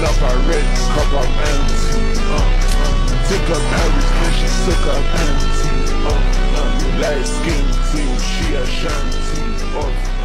fill up her rates, cup I'm empty. Uh, uh, Took up she took her empty. Light skin team, she a shanty. Uh,